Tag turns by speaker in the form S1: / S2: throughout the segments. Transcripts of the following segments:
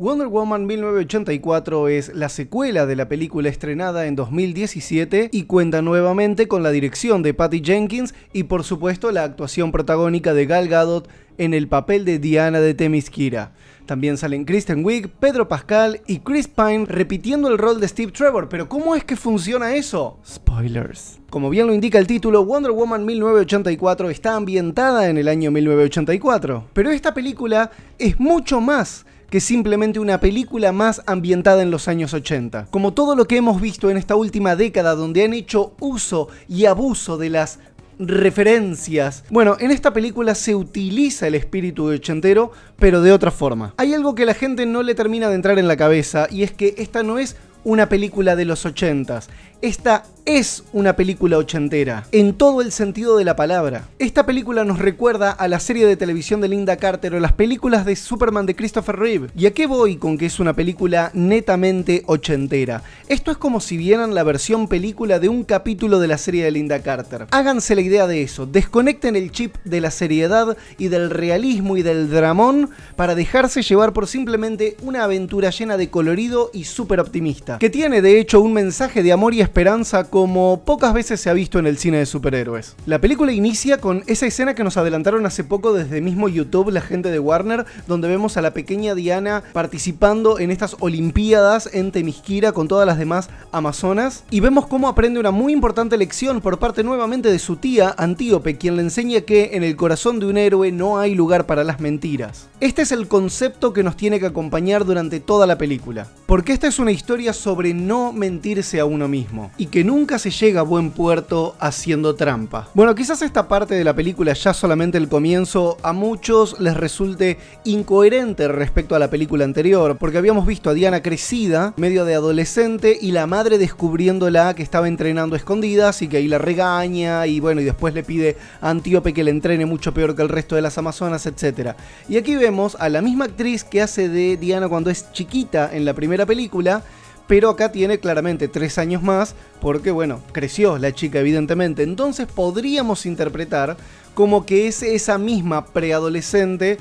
S1: Wonder Woman 1984 es la secuela de la película estrenada en 2017 y cuenta nuevamente con la dirección de Patty Jenkins y por supuesto la actuación protagónica de Gal Gadot en el papel de Diana de Themyscira. También salen Kristen Wiig, Pedro Pascal y Chris Pine repitiendo el rol de Steve Trevor, pero ¿cómo es que funciona eso? Spoilers. Como bien lo indica el título, Wonder Woman 1984 está ambientada en el año 1984, pero esta película es mucho más que simplemente una película más ambientada en los años 80. Como todo lo que hemos visto en esta última década donde han hecho uso y abuso de las referencias. Bueno, en esta película se utiliza el espíritu ochentero, pero de otra forma. Hay algo que la gente no le termina de entrar en la cabeza y es que esta no es una película de los ochentas. Esta es una película ochentera, en todo el sentido de la palabra. Esta película nos recuerda a la serie de televisión de Linda Carter o las películas de Superman de Christopher Reeve. ¿Y a qué voy con que es una película netamente ochentera? Esto es como si vieran la versión película de un capítulo de la serie de Linda Carter. Háganse la idea de eso, desconecten el chip de la seriedad y del realismo y del dramón para dejarse llevar por simplemente una aventura llena de colorido y súper optimista, que tiene de hecho un mensaje de amor y esperanza como pocas veces se ha visto en el cine de superhéroes. La película inicia con esa escena que nos adelantaron hace poco desde mismo YouTube la gente de Warner, donde vemos a la pequeña Diana participando en estas Olimpiadas en Temisquira con todas las demás Amazonas, y vemos cómo aprende una muy importante lección por parte nuevamente de su tía Antíope, quien le enseña que en el corazón de un héroe no hay lugar para las mentiras. Este es el concepto que nos tiene que acompañar durante toda la película, porque esta es una historia sobre no mentirse a uno mismo y que nunca se llega a buen puerto haciendo trampa. Bueno, quizás esta parte de la película, ya solamente el comienzo, a muchos les resulte incoherente respecto a la película anterior, porque habíamos visto a Diana crecida, medio de adolescente, y la madre descubriéndola que estaba entrenando escondidas y que ahí la regaña, y bueno, y después le pide a Antíope que le entrene mucho peor que el resto de las Amazonas, etc. Y aquí vemos a la misma actriz que hace de Diana cuando es chiquita en la primera película, pero acá tiene claramente tres años más porque, bueno, creció la chica evidentemente. Entonces podríamos interpretar como que es esa misma preadolescente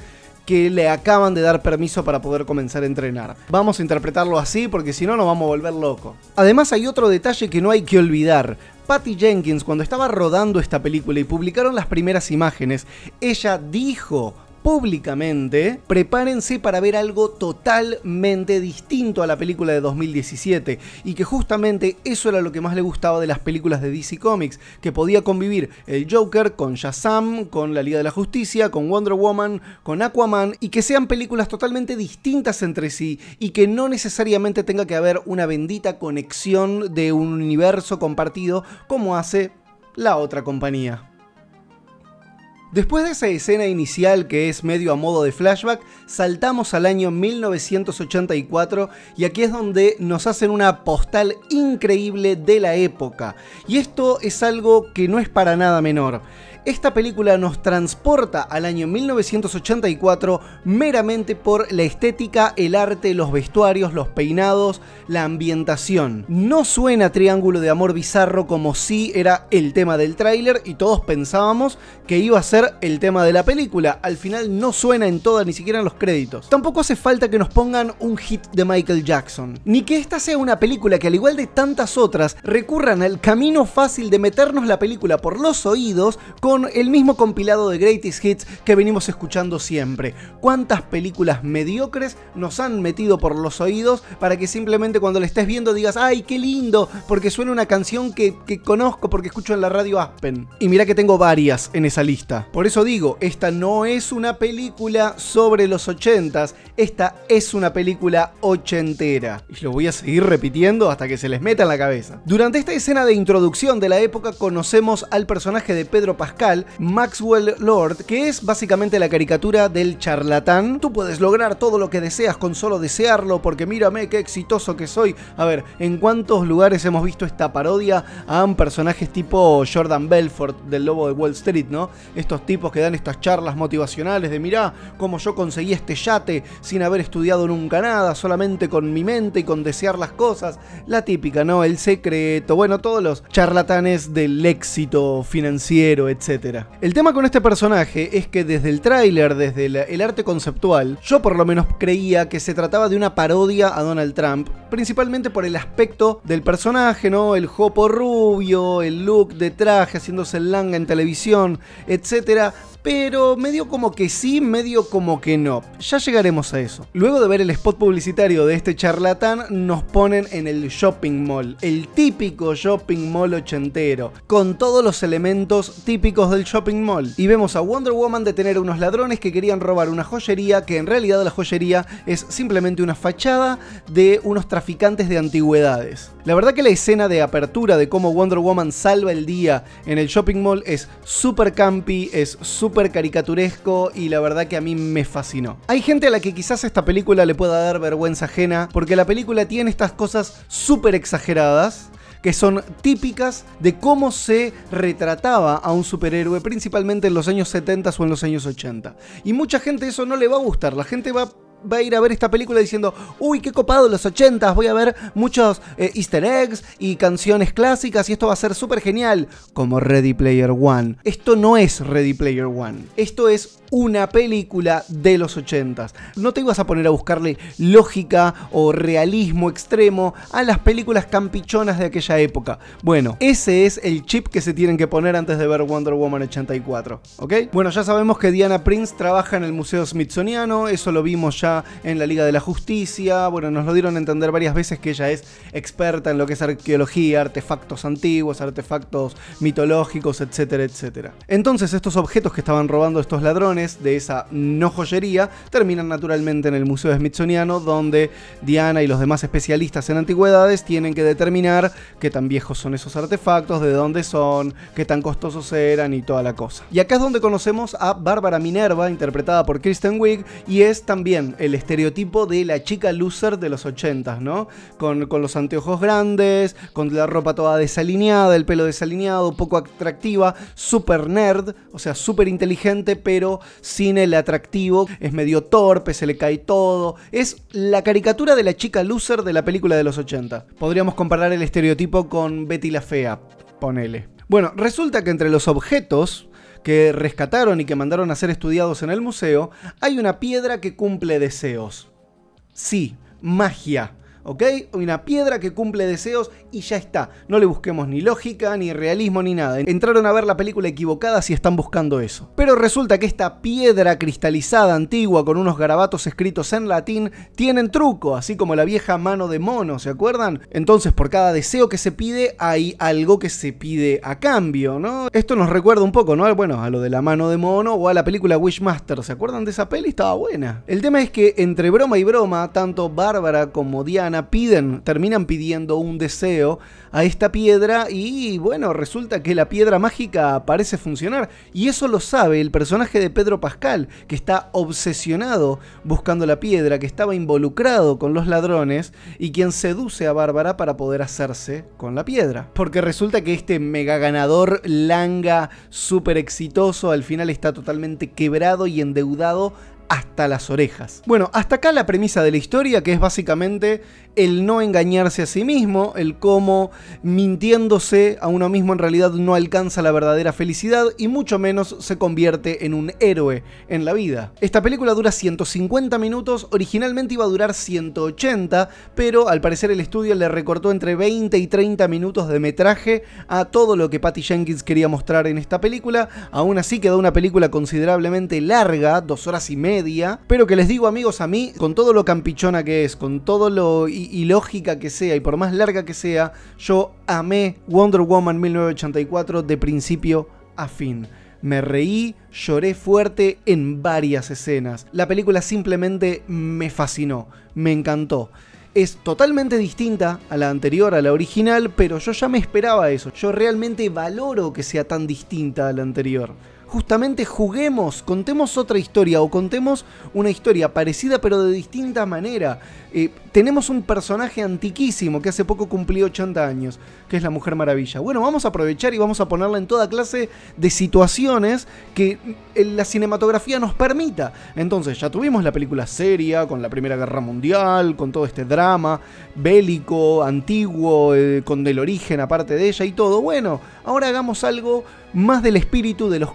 S1: que le acaban de dar permiso para poder comenzar a entrenar. Vamos a interpretarlo así porque si no nos vamos a volver locos. Además hay otro detalle que no hay que olvidar. Patty Jenkins cuando estaba rodando esta película y publicaron las primeras imágenes, ella dijo públicamente, prepárense para ver algo totalmente distinto a la película de 2017 y que justamente eso era lo que más le gustaba de las películas de DC Comics, que podía convivir el Joker con Shazam, con la Liga de la Justicia, con Wonder Woman, con Aquaman y que sean películas totalmente distintas entre sí y que no necesariamente tenga que haber una bendita conexión de un universo compartido como hace la otra compañía. Después de esa escena inicial que es medio a modo de flashback, saltamos al año 1984 y aquí es donde nos hacen una postal increíble de la época. Y esto es algo que no es para nada menor. Esta película nos transporta al año 1984 meramente por la estética, el arte, los vestuarios, los peinados, la ambientación. No suena Triángulo de Amor Bizarro como si era el tema del tráiler y todos pensábamos que iba a ser el tema de la película. Al final no suena en todas, ni siquiera en los créditos. Tampoco hace falta que nos pongan un hit de Michael Jackson. Ni que esta sea una película que al igual de tantas otras recurran al camino fácil de meternos la película por los oídos con el mismo compilado de Greatest Hits que venimos escuchando siempre. ¿Cuántas películas mediocres nos han metido por los oídos para que simplemente cuando la estés viendo digas, ¡ay, qué lindo! Porque suena una canción que, que conozco porque escucho en la radio Aspen. Y mira que tengo varias en esa lista. Por eso digo, esta no es una película sobre los ochentas, esta es una película ochentera. Y lo voy a seguir repitiendo hasta que se les meta en la cabeza. Durante esta escena de introducción de la época conocemos al personaje de Pedro Pascal Maxwell Lord, que es básicamente la caricatura del charlatán. Tú puedes lograr todo lo que deseas con solo desearlo, porque mírame qué exitoso que soy. A ver, ¿en cuántos lugares hemos visto esta parodia a personajes tipo Jordan Belfort del Lobo de Wall Street, ¿no? Estos tipos que dan estas charlas motivacionales de mirá cómo yo conseguí este yate sin haber estudiado nunca nada, solamente con mi mente y con desear las cosas. La típica, ¿no? El secreto, bueno, todos los charlatanes del éxito financiero, etc. El tema con este personaje es que desde el tráiler, desde el arte conceptual, yo por lo menos creía que se trataba de una parodia a Donald Trump, principalmente por el aspecto del personaje, ¿no? El jopo rubio, el look de traje haciéndose el langa en televisión, etc etcétera, pero medio como que sí, medio como que no. Ya llegaremos a eso. Luego de ver el spot publicitario de este charlatán, nos ponen en el shopping mall, el típico shopping mall ochentero, con todos los elementos típicos del shopping mall. Y vemos a Wonder Woman detener a unos ladrones que querían robar una joyería, que en realidad la joyería es simplemente una fachada de unos traficantes de antigüedades. La verdad que la escena de apertura de cómo Wonder Woman salva el día en el shopping mall es súper campy, es súper caricaturesco y la verdad que a mí me fascinó. Hay gente a la que quizás esta película le pueda dar vergüenza ajena porque la película tiene estas cosas súper exageradas que son típicas de cómo se retrataba a un superhéroe, principalmente en los años 70 o en los años 80. Y mucha gente eso no le va a gustar, la gente va va a ir a ver esta película diciendo, uy, qué copado los 80 voy a ver muchos eh, easter eggs y canciones clásicas y esto va a ser súper genial, como Ready Player One. Esto no es Ready Player One, esto es una película de los 80 No te ibas a poner a buscarle lógica o realismo extremo a las películas campichonas de aquella época. Bueno, ese es el chip que se tienen que poner antes de ver Wonder Woman 84, ¿ok? Bueno, ya sabemos que Diana Prince trabaja en el Museo Smithsoniano, eso lo vimos ya en la Liga de la Justicia. Bueno, nos lo dieron a entender varias veces que ella es experta en lo que es arqueología, artefactos antiguos, artefactos mitológicos, etcétera, etcétera. Entonces, estos objetos que estaban robando estos ladrones de esa no joyería terminan naturalmente en el Museo Smithsoniano, donde Diana y los demás especialistas en antigüedades tienen que determinar qué tan viejos son esos artefactos, de dónde son, qué tan costosos eran y toda la cosa. Y acá es donde conocemos a Bárbara Minerva, interpretada por Kristen Wiig, y es también el estereotipo de la chica loser de los 80, ¿no? Con, con, los anteojos grandes, con la ropa toda desalineada, el pelo desalineado, poco atractiva, super nerd, o sea, súper inteligente, pero sin el atractivo, es medio torpe, se le cae todo. Es la caricatura de la chica loser de la película de los 80. Podríamos comparar el estereotipo con Betty la Fea, ponele. Bueno, resulta que entre los objetos que rescataron y que mandaron a ser estudiados en el museo, hay una piedra que cumple deseos. Sí, magia. ¿Ok? Una piedra que cumple deseos y ya está. No le busquemos ni lógica, ni realismo, ni nada. Entraron a ver la película equivocada si están buscando eso. Pero resulta que esta piedra cristalizada antigua con unos garabatos escritos en latín tienen truco, así como la vieja mano de mono, ¿se acuerdan? Entonces por cada deseo que se pide hay algo que se pide a cambio, ¿no? Esto nos recuerda un poco, ¿no? Bueno, a lo de la mano de mono o a la película Wishmaster, ¿se acuerdan de esa peli? Estaba buena. El tema es que entre broma y broma, tanto Bárbara como Diana piden, terminan pidiendo un deseo a esta piedra y bueno, resulta que la piedra mágica parece funcionar. Y eso lo sabe el personaje de Pedro Pascal, que está obsesionado buscando la piedra, que estaba involucrado con los ladrones y quien seduce a Bárbara para poder hacerse con la piedra. Porque resulta que este mega ganador langa súper exitoso al final está totalmente quebrado y endeudado hasta las orejas. Bueno, hasta acá la premisa de la historia, que es básicamente el no engañarse a sí mismo, el cómo mintiéndose a uno mismo en realidad no alcanza la verdadera felicidad y mucho menos se convierte en un héroe en la vida. Esta película dura 150 minutos, originalmente iba a durar 180, pero al parecer el estudio le recortó entre 20 y 30 minutos de metraje a todo lo que Patty Jenkins quería mostrar en esta película. Aún así quedó una película considerablemente larga, dos horas y media, pero que les digo amigos, a mí, con todo lo campichona que es, con todo lo y, lógica que sea, y por más larga que sea, yo amé Wonder Woman 1984 de principio a fin. Me reí, lloré fuerte en varias escenas. La película simplemente me fascinó, me encantó. Es totalmente distinta a la anterior, a la original, pero yo ya me esperaba eso. Yo realmente valoro que sea tan distinta a la anterior. Justamente juguemos, contemos otra historia o contemos una historia parecida pero de distinta manera. Eh, tenemos un personaje antiquísimo que hace poco cumplió 80 años, que es la Mujer Maravilla. Bueno, vamos a aprovechar y vamos a ponerla en toda clase de situaciones que eh, la cinematografía nos permita. Entonces, ya tuvimos la película seria, con la Primera Guerra Mundial, con todo este drama bélico, antiguo, eh, con el origen aparte de ella y todo. Bueno, ahora hagamos algo más del espíritu de los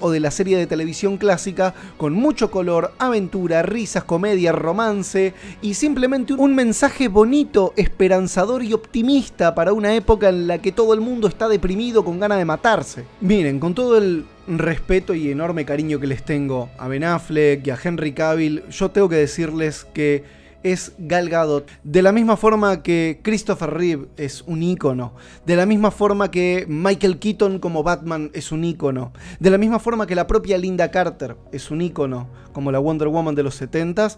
S1: o de la serie de televisión clásica, con mucho color, aventura, risas, comedia, romance y simplemente un mensaje bonito, esperanzador y optimista para una época en la que todo el mundo está deprimido con ganas de matarse. Miren, con todo el respeto y enorme cariño que les tengo a Ben Affleck y a Henry Cavill, yo tengo que decirles que es Gal Gadot. De la misma forma que Christopher Reeve es un ícono. De la misma forma que Michael Keaton como Batman es un ícono. De la misma forma que la propia Linda Carter es un ícono, como la Wonder Woman de los 70s.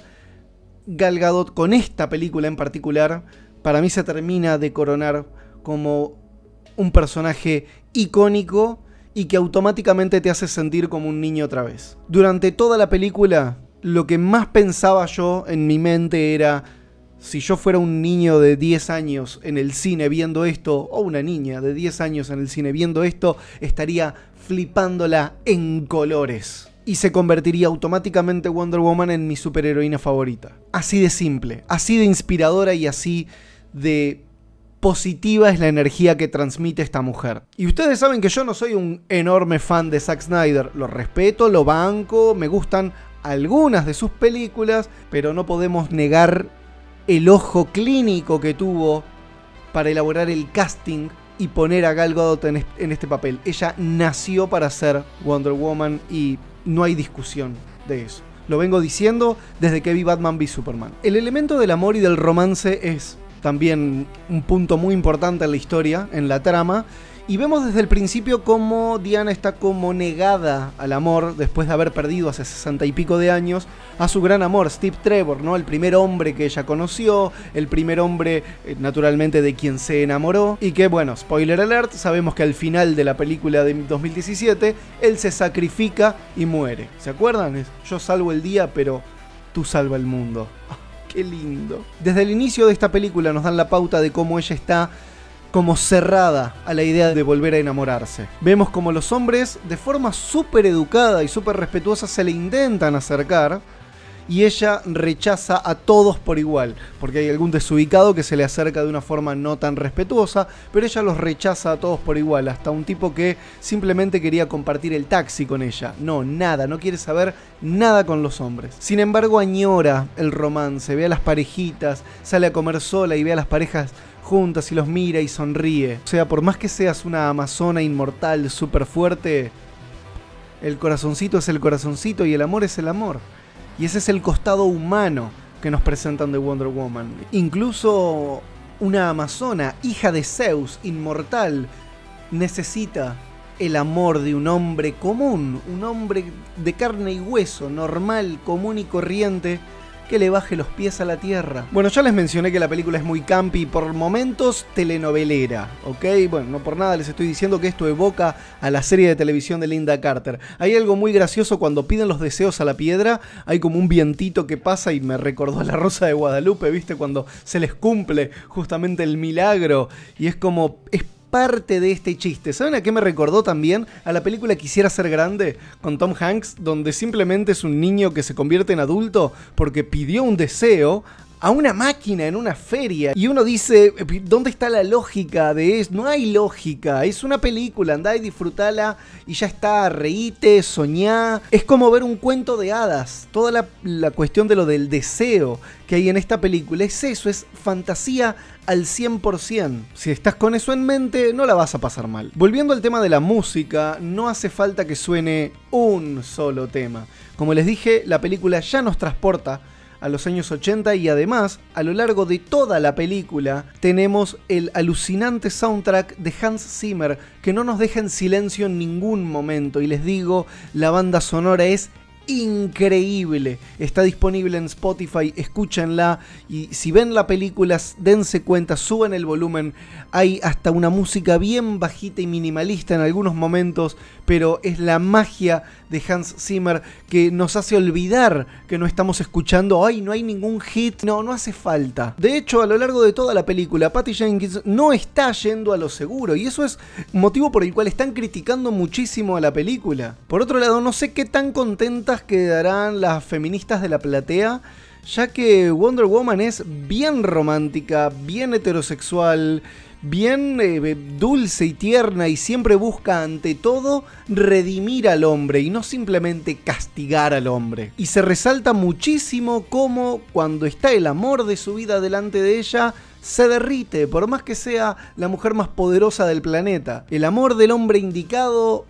S1: Gal Gadot con esta película en particular, para mí se termina de coronar como un personaje icónico y que automáticamente te hace sentir como un niño otra vez. Durante toda la película lo que más pensaba yo en mi mente era, si yo fuera un niño de 10 años en el cine viendo esto, o una niña de 10 años en el cine viendo esto, estaría flipándola en colores. Y se convertiría automáticamente Wonder Woman en mi superheroína favorita. Así de simple, así de inspiradora y así de positiva es la energía que transmite esta mujer. Y ustedes saben que yo no soy un enorme fan de Zack Snyder, lo respeto, lo banco, me gustan algunas de sus películas, pero no podemos negar el ojo clínico que tuvo para elaborar el casting y poner a Gal Gadot en, este papel. Ella nació para ser Wonder Woman y no hay discusión de eso. Lo vengo diciendo desde que vi Batman v Superman. El elemento del amor y del romance es también un punto muy importante en la historia, en la trama, y vemos desde el principio cómo Diana está como negada al amor después de haber perdido hace sesenta y pico de años a su gran amor, Steve Trevor, ¿no? El primer hombre que ella conoció, el primer hombre eh, naturalmente de quien se enamoró. Y que bueno, spoiler alert, sabemos que al final de la película de 2017, él se sacrifica y muere. ¿Se acuerdan? Yo salvo el día, pero tú salva el mundo. Ah, ¡Qué lindo! Desde el inicio de esta película nos dan la pauta de cómo ella está como cerrada a la idea de volver a enamorarse. Vemos como los hombres de forma súper educada y súper respetuosa se le intentan acercar y ella rechaza a todos por igual, porque hay algún desubicado que se le acerca de una forma no tan respetuosa, pero ella los rechaza a todos por igual, hasta un tipo que simplemente quería compartir el taxi con ella. No, nada, no quiere saber nada con los hombres. Sin embargo, añora el romance, ve a las parejitas, sale a comer sola y ve a las parejas juntas y los mira y sonríe. O sea, por más que seas una amazona inmortal súper fuerte, el corazoncito es el corazoncito y el amor es el amor. Y ese es el costado humano que nos presentan de Wonder Woman. Incluso una amazona, hija de Zeus, inmortal, necesita el amor de un hombre común, un hombre de carne y hueso, normal, común y corriente, que le baje los pies a la tierra. Bueno, ya les mencioné que la película es muy campi y por momentos telenovelera, ¿ok? Bueno, no por nada les estoy diciendo que esto evoca a la serie de televisión de Linda Carter. Hay algo muy gracioso cuando piden los deseos a la piedra, hay como un vientito que pasa y me recordó a la Rosa de Guadalupe, ¿viste? Cuando se les cumple justamente el milagro y es como... Es parte de este chiste. ¿Saben a qué me recordó también? A la película Quisiera ser grande con Tom Hanks, donde simplemente es un niño que se convierte en adulto porque pidió un deseo a una máquina en una feria. Y uno dice, ¿dónde está la lógica de eso? No hay lógica. Es una película, andá y disfrutala y ya está, reíte, soñá. Es como ver un cuento de hadas. Toda la, la cuestión de lo del deseo que hay en esta película es eso, es fantasía al 100%. Si estás con eso en mente, no la vas a pasar mal. Volviendo al tema de la música, no hace falta que suene un solo tema. Como les dije, la película ya nos transporta a los años 80 y además a lo largo de toda la película tenemos el alucinante soundtrack de Hans Zimmer que no nos deja en silencio en ningún momento. Y les digo, la banda sonora es increíble. Está disponible en Spotify, escúchenla y si ven la película, dense cuenta, suban el volumen. Hay hasta una música bien bajita y minimalista en algunos momentos, pero es la magia de Hans Zimmer que nos hace olvidar que no estamos escuchando, ay, no hay ningún hit, no, no hace falta. De hecho, a lo largo de toda la película, Patty Jenkins no está yendo a lo seguro y eso es motivo por el cual están criticando muchísimo a la película. Por otro lado, no sé qué tan contentas quedarán las feministas de la platea ya que Wonder Woman es bien romántica, bien heterosexual, bien eh, dulce y tierna y siempre busca ante todo redimir al hombre y no simplemente castigar al hombre. Y se resalta muchísimo cómo cuando está el amor de su vida delante de ella, se derrite, por más que sea la mujer más poderosa del planeta. El amor del hombre indicado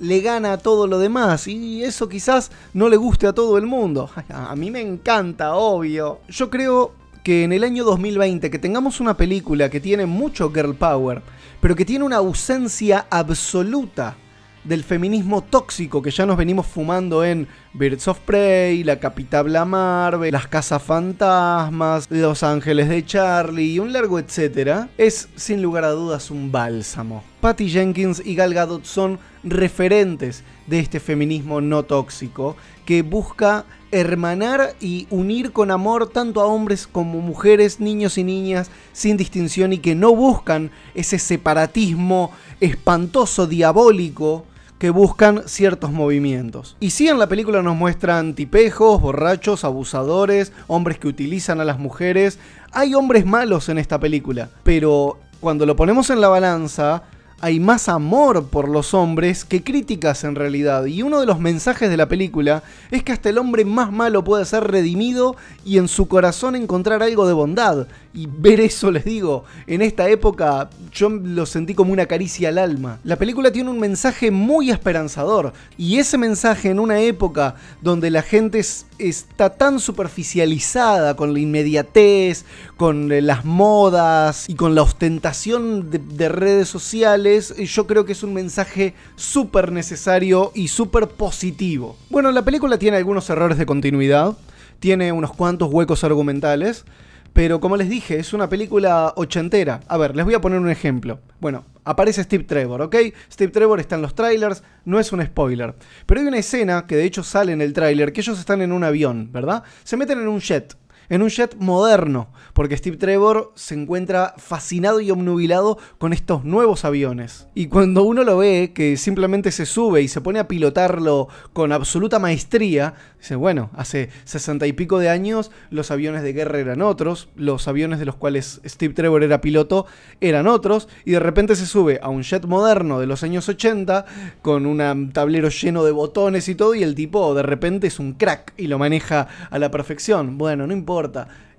S1: le gana a todo lo demás y eso quizás no le guste a todo el mundo. A mí me encanta, obvio. Yo creo que en el año 2020 que tengamos una película que tiene mucho girl power, pero que tiene una ausencia absoluta del feminismo tóxico que ya nos venimos fumando en Birds of Prey, La Capitana Marvel, Las Casas Fantasmas, Los Ángeles de Charlie y un largo etcétera, es sin lugar a dudas un bálsamo. Patty Jenkins y Gal Gadot son referentes de este feminismo no tóxico que busca hermanar y unir con amor tanto a hombres como mujeres, niños y niñas, sin distinción y que no buscan ese separatismo espantoso, diabólico, que buscan ciertos movimientos. Y si en la película nos muestran tipejos, borrachos, abusadores, hombres que utilizan a las mujeres, hay hombres malos en esta película, pero cuando lo ponemos en la balanza, hay más amor por los hombres que críticas en realidad. Y uno de los mensajes de la película es que hasta el hombre más malo puede ser redimido y en su corazón encontrar algo de bondad. Y ver eso, les digo, en esta época yo lo sentí como una caricia al alma. La película tiene un mensaje muy esperanzador. Y ese mensaje en una época donde la gente está tan superficializada con la inmediatez, con eh, las modas y con la ostentación de, redes sociales, yo creo que es un mensaje súper necesario y súper positivo. Bueno, la película tiene algunos errores de continuidad, tiene unos cuantos huecos argumentales, pero como les dije, es una película ochentera. A ver, les voy a poner un ejemplo. Bueno, aparece Steve Trevor, ¿ok? Steve Trevor está en los trailers, no es un spoiler. Pero hay una escena que de hecho sale en el trailer, que ellos están en un avión, ¿verdad? Se meten en un jet en un jet moderno, porque Steve Trevor se encuentra fascinado y obnubilado con estos nuevos aviones. Y cuando uno lo ve, que simplemente se sube y se pone a pilotarlo con absoluta maestría, dice, bueno, hace sesenta y pico de años los aviones de guerra eran otros, los aviones de los cuales Steve Trevor era piloto eran otros, y de repente se sube a un jet moderno de los años 80 con un tablero lleno de botones y todo, y el tipo de repente es un crack y lo maneja a la perfección. Bueno, no importa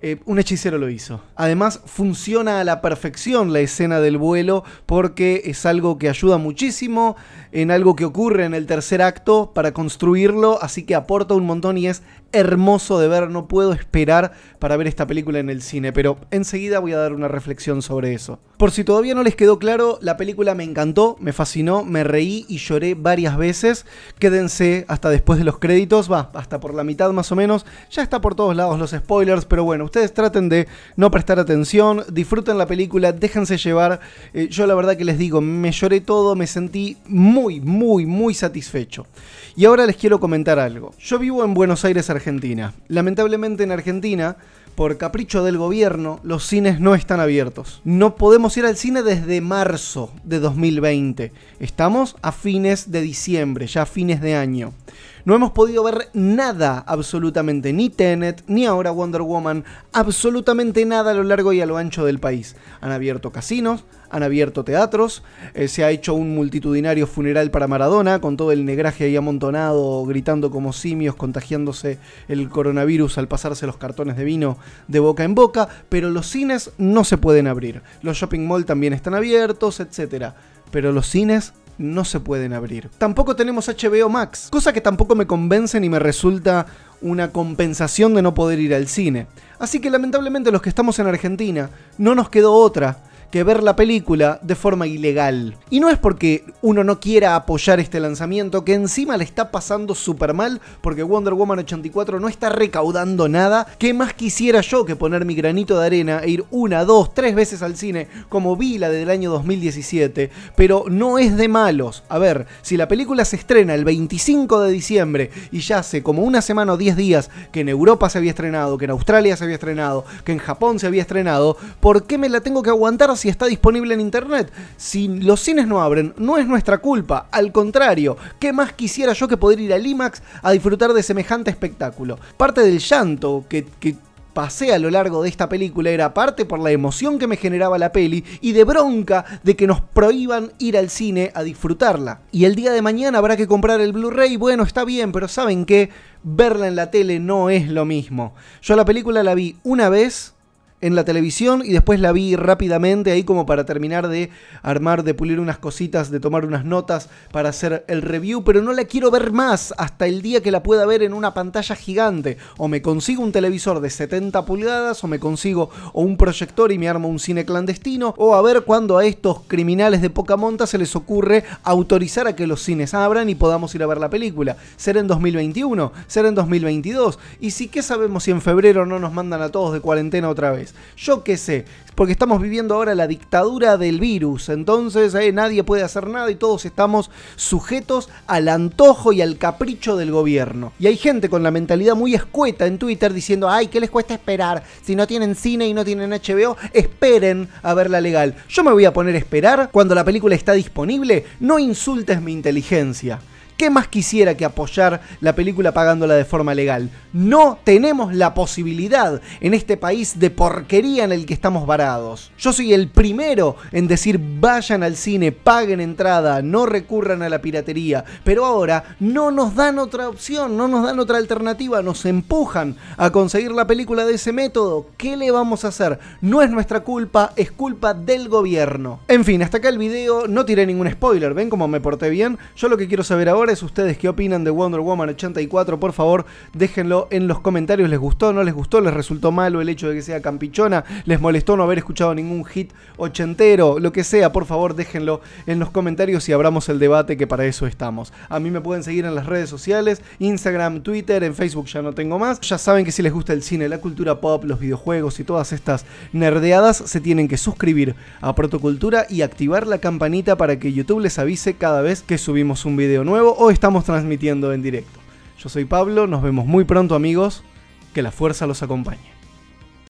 S1: eh, un hechicero lo hizo. Además, funciona a la perfección la escena del vuelo porque es algo que ayuda muchísimo en algo que ocurre en el tercer acto para construirlo, así que aporta un montón y es hermoso de ver. No puedo esperar para ver esta película en el cine, pero enseguida voy a dar una reflexión sobre eso. Por si todavía no les quedó claro, la película me encantó, me fascinó, me reí y lloré varias veces. Quédense hasta después de los créditos, va, hasta por la mitad más o menos. Ya está por todos lados los spoilers, pero bueno, ustedes traten de no prestar atención, disfruten la película, déjense llevar. Eh, yo la verdad que les digo, me lloré todo, me sentí muy, muy, muy satisfecho. Y ahora les quiero comentar algo. Yo vivo en Buenos Aires. Lamentablemente en Argentina por capricho del gobierno, los cines no están abiertos. No podemos ir al cine desde marzo de 2020. Estamos a fines de diciembre, ya a fines de año. No hemos podido ver nada, absolutamente, ni Tenet, ni ahora Wonder Woman, absolutamente nada a lo largo y a lo ancho del país. Han abierto casinos, han abierto teatros, eh, se ha hecho un multitudinario funeral para Maradona, con todo el negraje ahí amontonado, gritando como simios, contagiándose el coronavirus al pasarse los cartones de vino de boca en boca, pero los cines no se pueden abrir. Los shopping mall también están abiertos, etc. Pero los cines no se pueden abrir. Tampoco tenemos HBO Max, cosa que tampoco me convence ni me resulta una compensación de no poder ir al cine. Así que lamentablemente los que estamos en Argentina no nos quedó otra que ver la película de forma ilegal. Y no es porque uno no quiera apoyar este lanzamiento, que encima le está pasando súper mal, porque Wonder Woman 84 no está recaudando nada. ¿Qué más quisiera yo que poner mi granito de arena e ir una, dos, tres veces al cine, como vi la del año 2017? Pero no es de malos. A ver, si la película se estrena el 25 de diciembre y ya hace como una semana o 10 días que en Europa se había estrenado, que en Australia se había estrenado, que en Japón se había estrenado, ¿por qué me la tengo que aguantar si está disponible en internet? Si los cines no abren, no es nuestra culpa, al contrario, ¿qué más quisiera yo que poder ir al IMAX a disfrutar de semejante espectáculo? Parte del llanto que, que pasé a lo largo de esta película era parte por la emoción que me generaba la peli y de bronca de que nos prohíban ir al cine a disfrutarla. Y el día de mañana habrá que comprar el Blu-ray, bueno, está bien, pero ¿saben qué? Verla en la tele no es lo mismo. Yo la película la vi una vez en la televisión y después la vi rápidamente ahí como para terminar de armar, de pulir unas cositas, de tomar unas notas para hacer el review, pero no la quiero ver más hasta el día que la pueda ver en una pantalla gigante. O me consigo un televisor de 70 pulgadas, o me consigo o un proyector y me armo un cine clandestino, o a ver cuando a estos criminales de poca monta se les ocurre autorizar a que los cines abran y podamos ir a ver la película. ¿Ser en 2021? ¿Ser en 2022? Y si, ¿qué sabemos si en febrero no nos mandan a todos de cuarentena otra vez? Yo qué sé, porque estamos viviendo ahora la dictadura del virus, entonces eh, nadie puede hacer nada y todos estamos sujetos al antojo y al capricho del gobierno. Y hay gente con la mentalidad muy escueta en Twitter diciendo, ay, ¿qué les cuesta esperar? Si no tienen cine y no tienen HBO, esperen a verla legal. Yo me voy a poner a esperar cuando la película está disponible, no insultes mi inteligencia. ¿Qué más quisiera que apoyar la película pagándola de forma legal? No tenemos la posibilidad en este país de porquería en el que estamos varados. Yo soy el primero en decir vayan al cine, paguen entrada, no recurran a la piratería. Pero ahora no nos dan otra opción, no nos dan otra alternativa, nos empujan a conseguir la película de ese método. ¿Qué le vamos a hacer? No es nuestra culpa, es culpa del gobierno. En fin, hasta acá el video, no tiré ningún spoiler, ¿ven cómo me porté bien? Yo lo que quiero saber ahora es ustedes qué opinan de Wonder Woman 84. Por favor, déjenlo en los comentarios. ¿Les gustó? ¿No les gustó? ¿Les resultó malo el hecho de que sea campichona? ¿Les molestó no haber escuchado ningún hit ochentero? Lo que sea, por favor, déjenlo en los comentarios y abramos el debate que para eso estamos. A mí me pueden seguir en las redes sociales, Instagram, Twitter, en Facebook ya no tengo más. Ya saben que si les gusta el cine, la cultura pop, los videojuegos y todas estas nerdeadas, se tienen que suscribir a Protocultura y activar la campanita para que YouTube les avise cada vez que subimos un video nuevo o estamos transmitiendo en directo. Yo soy Pablo, nos vemos muy pronto amigos, que la fuerza los acompañe.